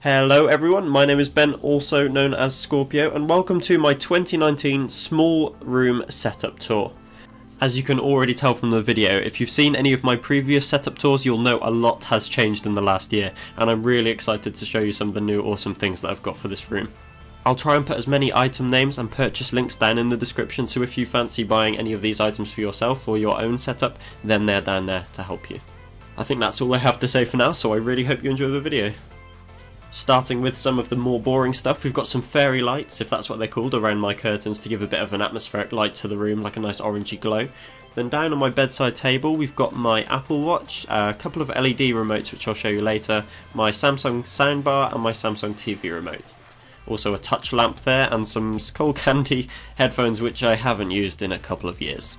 Hello everyone, my name is Ben, also known as Scorpio, and welcome to my 2019 small room setup tour. As you can already tell from the video, if you've seen any of my previous setup tours, you'll know a lot has changed in the last year, and I'm really excited to show you some of the new awesome things that I've got for this room. I'll try and put as many item names and purchase links down in the description, so if you fancy buying any of these items for yourself or your own setup, then they're down there to help you. I think that's all I have to say for now, so I really hope you enjoy the video. Starting with some of the more boring stuff, we've got some fairy lights, if that's what they're called, around my curtains to give a bit of an atmospheric light to the room, like a nice orangey glow. Then down on my bedside table we've got my Apple Watch, a couple of LED remotes which I'll show you later, my Samsung soundbar and my Samsung TV remote. Also a touch lamp there and some Skullcandy headphones which I haven't used in a couple of years.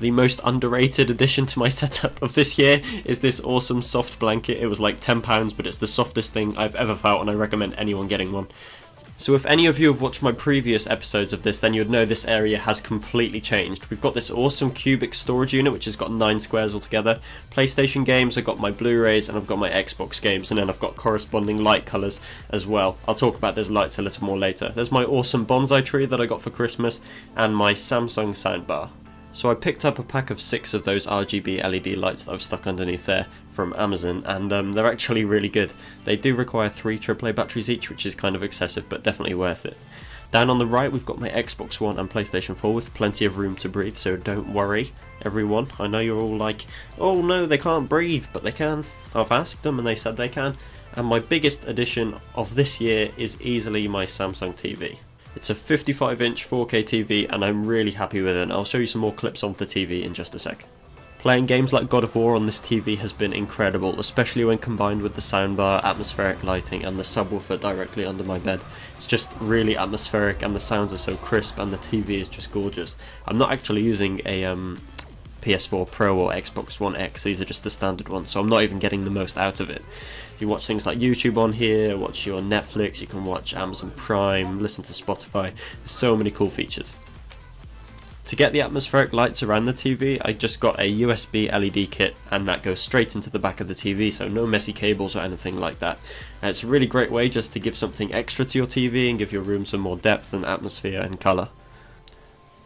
The most underrated addition to my setup of this year is this awesome soft blanket. It was like £10 but it's the softest thing I've ever felt and I recommend anyone getting one. So if any of you have watched my previous episodes of this, then you'd know this area has completely changed. We've got this awesome cubic storage unit, which has got nine squares altogether. PlayStation games, I've got my Blu-rays, and I've got my Xbox games, and then I've got corresponding light colours as well. I'll talk about those lights a little more later. There's my awesome bonsai tree that I got for Christmas, and my Samsung soundbar. So I picked up a pack of six of those RGB LED lights that I've stuck underneath there from Amazon and um, they're actually really good. They do require three AAA batteries each which is kind of excessive but definitely worth it. Down on the right we've got my Xbox One and PlayStation 4 with plenty of room to breathe so don't worry everyone. I know you're all like oh no they can't breathe but they can. I've asked them and they said they can. And my biggest addition of this year is easily my Samsung TV. It's a 55 inch 4K TV and I'm really happy with it. I'll show you some more clips of the TV in just a sec. Playing games like God of War on this TV has been incredible, especially when combined with the soundbar, atmospheric lighting and the subwoofer directly under my bed. It's just really atmospheric and the sounds are so crisp and the TV is just gorgeous. I'm not actually using a um, PS4 Pro or Xbox One X. These are just the standard ones, so I'm not even getting the most out of it. You watch things like YouTube on here, watch your Netflix, you can watch Amazon Prime, listen to Spotify. There's so many cool features. To get the atmospheric lights around the TV, I just got a USB LED kit and that goes straight into the back of the TV, so no messy cables or anything like that. And it's a really great way just to give something extra to your TV and give your room some more depth and atmosphere and colour.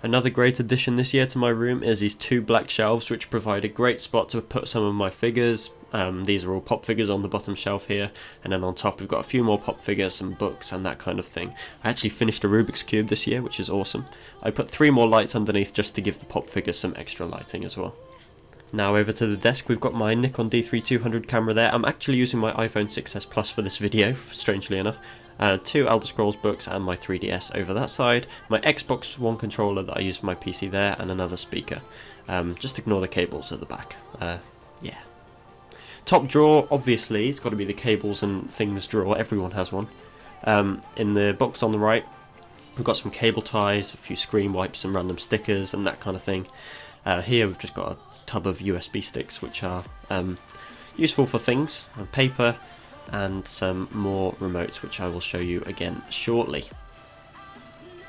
Another great addition this year to my room is these two black shelves which provide a great spot to put some of my figures. Um, these are all pop figures on the bottom shelf here and then on top we've got a few more pop figures, some books and that kind of thing. I actually finished a Rubik's Cube this year which is awesome. I put three more lights underneath just to give the pop figures some extra lighting as well. Now over to the desk, we've got my Nikon D3200 camera there. I'm actually using my iPhone 6s Plus for this video, strangely enough uh, two Elder Scrolls books and my 3DS over that side, my Xbox One controller that I use for my PC there, and another speaker. Um, just ignore the cables at the back. Uh, yeah. Top drawer, obviously, it's got to be the cables and things drawer, everyone has one. Um, in the box on the right, we've got some cable ties, a few screen wipes, some random stickers, and that kind of thing. Uh, here we've just got a tub of USB sticks, which are um, useful for things, and paper, and some more remotes which I will show you again shortly.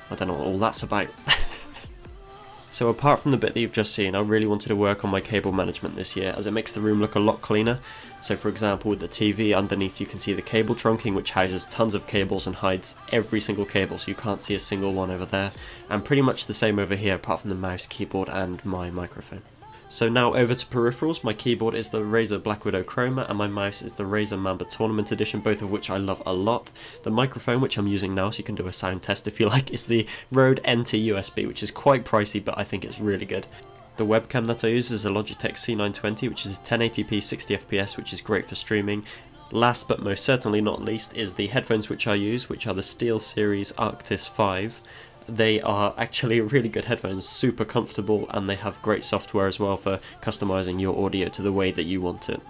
I don't know what all that's about. so apart from the bit that you've just seen, I really wanted to work on my cable management this year as it makes the room look a lot cleaner. So for example with the TV underneath you can see the cable trunking which houses tons of cables and hides every single cable so you can't see a single one over there. And pretty much the same over here apart from the mouse, keyboard and my microphone. So now over to peripherals, my keyboard is the Razer Black Widow Chroma and my mouse is the Razer Mamba Tournament Edition, both of which I love a lot. The microphone, which I'm using now so you can do a sound test if you like, is the Rode NT USB, which is quite pricey but I think it's really good. The webcam that I use is a Logitech C920 which is 1080p 60fps which is great for streaming Last but most certainly not least is the headphones which I use, which are the SteelSeries Arctis 5. They are actually really good headphones, super comfortable, and they have great software as well for customizing your audio to the way that you want it.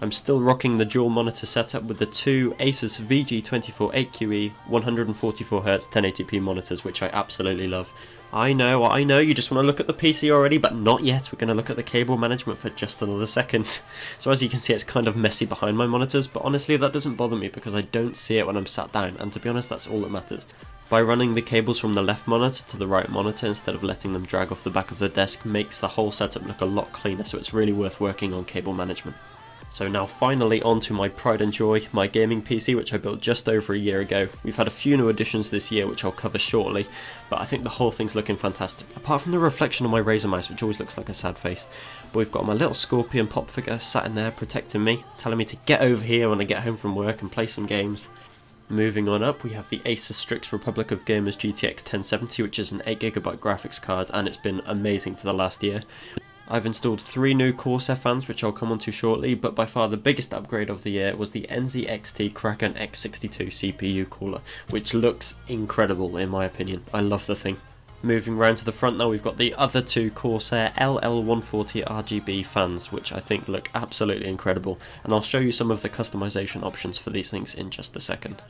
I'm still rocking the dual monitor setup with the two Asus VG248QE 144Hz 1080p monitors, which I absolutely love. I know, I know, you just want to look at the PC already, but not yet. We're going to look at the cable management for just another second. so as you can see, it's kind of messy behind my monitors, but honestly, that doesn't bother me because I don't see it when I'm sat down, and to be honest, that's all that matters. By running the cables from the left monitor to the right monitor instead of letting them drag off the back of the desk makes the whole setup look a lot cleaner so it's really worth working on cable management. So now finally onto my pride and joy, my gaming PC which I built just over a year ago. We've had a few new additions this year which I'll cover shortly, but I think the whole thing's looking fantastic. Apart from the reflection on my Razer mouse which always looks like a sad face. But we've got my little Scorpion pop figure sat in there protecting me, telling me to get over here when I get home from work and play some games. Moving on up, we have the Asus Strix Republic of Gamers GTX 1070, which is an 8GB graphics card, and it's been amazing for the last year. I've installed three new Corsair fans which I'll come on to shortly, but by far the biggest upgrade of the year was the NZXT Kraken X62 CPU cooler, which looks incredible in my opinion. I love the thing. Moving round to the front now, we've got the other two Corsair LL140 RGB fans, which I think look absolutely incredible, and I'll show you some of the customization options for these things in just a second.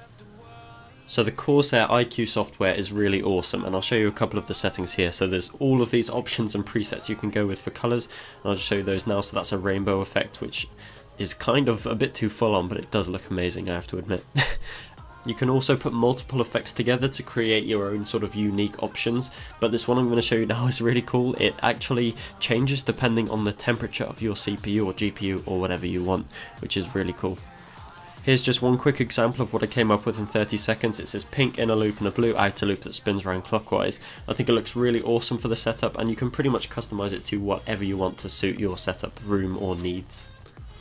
So the Corsair iCUE software is really awesome and I'll show you a couple of the settings here. So there's all of these options and presets you can go with for colours and I'll just show you those now. So that's a rainbow effect which is kind of a bit too full on but it does look amazing I have to admit. You can also put multiple effects together to create your own sort of unique options, but this one I'm going to show you now is really cool. It actually changes depending on the temperature of your CPU or GPU or whatever you want, which is really cool. Here's just one quick example of what I came up with in 30 seconds. It's this pink inner loop and a blue outer loop that spins around clockwise. I think it looks really awesome for the setup and you can pretty much customize it to whatever you want to suit your setup, room or needs.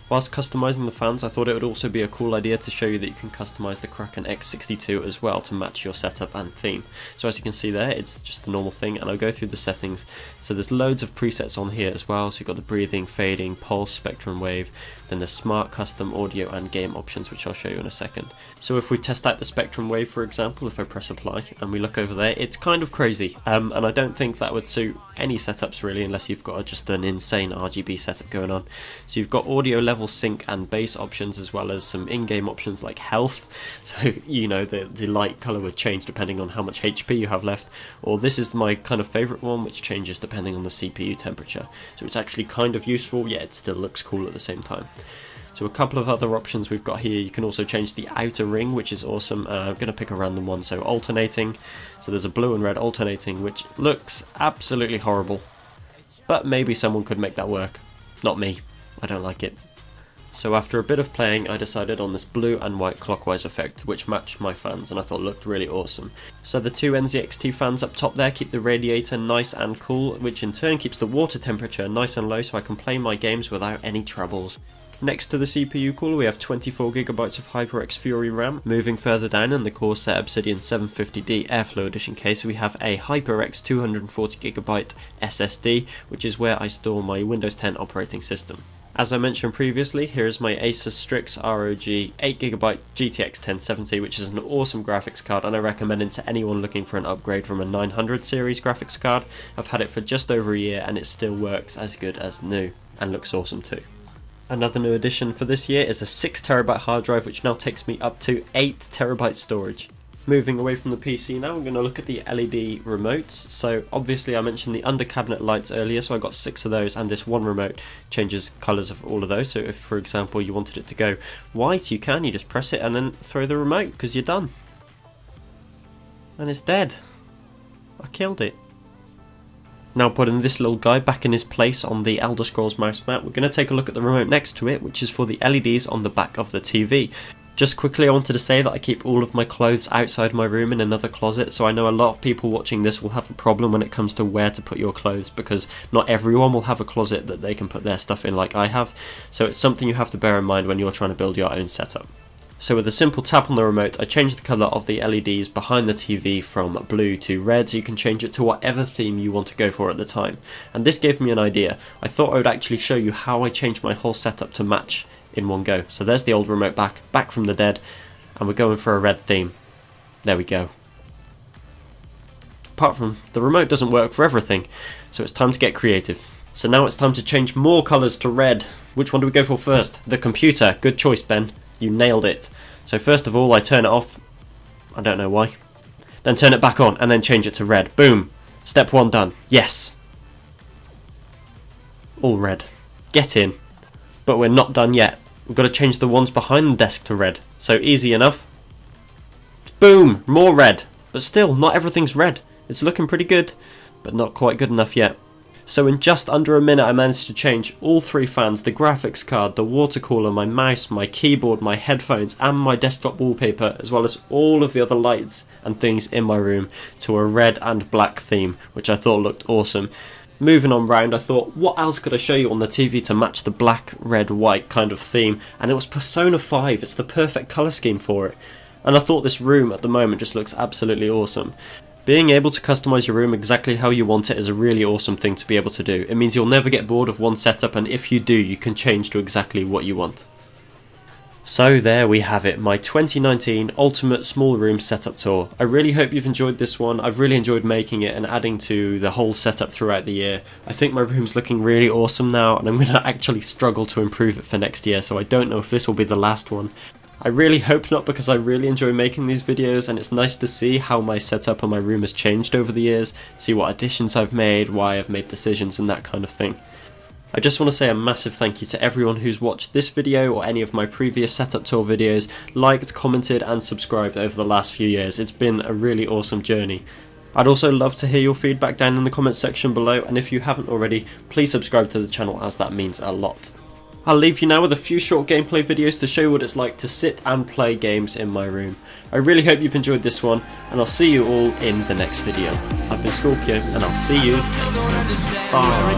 Whilst customizing the fans, I thought it would also be a cool idea to show you that you can customize the Kraken X62 as well to match your setup and theme. So as you can see there, it's just the normal thing, and I'll go through the settings. So there's loads of presets on here as well, so you've got the breathing, fading, pulse, spectrum wave, then the smart custom audio and game options, which I'll show you in a second. So if we test out the spectrum wave, for example, if I press apply, and we look over there, it's kind of crazy, um, and I don't think that would suit any setups really, unless you've got just an insane RGB setup going on. So you've got audio level level sync and base options as well as some in-game options like health so you know the, the light color would change depending on how much HP you have left or this is my kind of favorite one which changes depending on the CPU temperature so it's actually kind of useful yet it still looks cool at the same time so a couple of other options we've got here, you can also change the outer ring, which is awesome. Uh, I'm going to pick a random one, so alternating. So there's a blue and red alternating, which looks absolutely horrible. But maybe someone could make that work. Not me. I don't like it. So after a bit of playing I decided on this blue and white clockwise effect which matched my fans and I thought looked really awesome. So the two NZXT fans up top there keep the radiator nice and cool which in turn keeps the water temperature nice and low so I can play my games without any troubles. Next to the CPU cooler we have 24GB of HyperX Fury RAM. Moving further down in the Corsair Obsidian 750D Airflow Edition case we have a HyperX 240GB SSD which is where I store my Windows 10 operating system. As I mentioned previously, here is my Asus Strix ROG 8GB GTX 1070 which is an awesome graphics card and I recommend it to anyone looking for an upgrade from a 900 series graphics card. I've had it for just over a year and it still works as good as new and looks awesome too. Another new addition for this year is a 6TB hard drive which now takes me up to 8TB storage. Moving away from the PC now, I'm going to look at the LED remotes. So obviously I mentioned the under cabinet lights earlier, so I got six of those and this one remote changes colours of all of those. So if for example you wanted it to go white, you can, you just press it and then throw the remote because you're done. And it's dead. I killed it. Now putting this little guy back in his place on the Elder Scrolls mouse mat, we're going to take a look at the remote next to it, which is for the LEDs on the back of the TV. Just quickly I wanted to say that I keep all of my clothes outside my room in another closet so I know a lot of people watching this will have a problem when it comes to where to put your clothes because not everyone will have a closet that they can put their stuff in like I have so it's something you have to bear in mind when you're trying to build your own setup. So with a simple tap on the remote, I changed the colour of the LEDs behind the TV from blue to red, so you can change it to whatever theme you want to go for at the time. And this gave me an idea. I thought I would actually show you how I changed my whole setup to match in one go. So there's the old remote back, back from the dead, and we're going for a red theme. There we go. Apart from, the remote doesn't work for everything, so it's time to get creative. So now it's time to change more colours to red. Which one do we go for first? The computer. Good choice, Ben. You nailed it. So first of all, I turn it off. I don't know why. Then turn it back on, and then change it to red. Boom. Step one done. Yes. All red. Get in. But we're not done yet. We've got to change the ones behind the desk to red. So easy enough. Boom! More red. But still, not everything's red. It's looking pretty good, but not quite good enough yet. So in just under a minute I managed to change all three fans, the graphics card, the water cooler, my mouse, my keyboard, my headphones and my desktop wallpaper as well as all of the other lights and things in my room to a red and black theme which I thought looked awesome. Moving on round, I thought, what else could I show you on the TV to match the black, red, white kind of theme? And it was Persona 5, it's the perfect colour scheme for it. And I thought this room at the moment just looks absolutely awesome. Being able to customize your room exactly how you want it is a really awesome thing to be able to do. It means you'll never get bored of one setup and if you do, you can change to exactly what you want. So there we have it, my 2019 Ultimate Small Room Setup Tour. I really hope you've enjoyed this one, I've really enjoyed making it and adding to the whole setup throughout the year. I think my room's looking really awesome now and I'm going to actually struggle to improve it for next year so I don't know if this will be the last one. I really hope not because I really enjoy making these videos and it's nice to see how my setup and my room has changed over the years, see what additions I've made, why I've made decisions and that kind of thing. I just want to say a massive thank you to everyone who's watched this video or any of my previous setup tour videos, liked, commented and subscribed over the last few years. It's been a really awesome journey. I'd also love to hear your feedback down in the comments section below and if you haven't already, please subscribe to the channel as that means a lot. I'll leave you now with a few short gameplay videos to show you what it's like to sit and play games in my room. I really hope you've enjoyed this one, and I'll see you all in the next video. I've been Scorpio, and I'll see you. Bye.